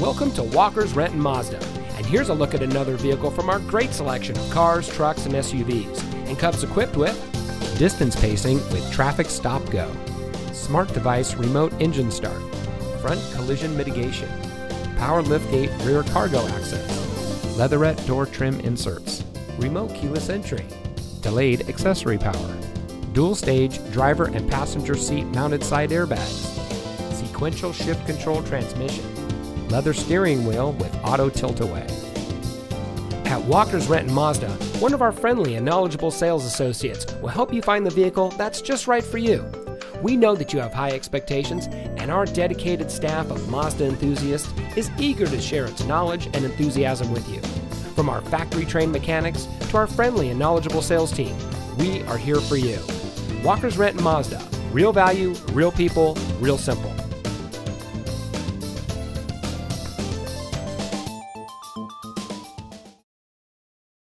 Welcome to Walker's Renton Mazda. And here's a look at another vehicle from our great selection of cars, trucks, and SUVs. And comes equipped with distance pacing with traffic stop go, smart device remote engine start, front collision mitigation, power liftgate rear cargo access, leatherette door trim inserts, remote keyless entry, delayed accessory power, dual stage driver and passenger seat mounted side airbags, sequential shift control transmission, leather steering wheel with auto tilt-away. At Walker's Renton Mazda, one of our friendly and knowledgeable sales associates will help you find the vehicle that's just right for you. We know that you have high expectations, and our dedicated staff of Mazda enthusiasts is eager to share its knowledge and enthusiasm with you. From our factory trained mechanics to our friendly and knowledgeable sales team, we are here for you. Walker's Renton Mazda. Real value, real people, real simple.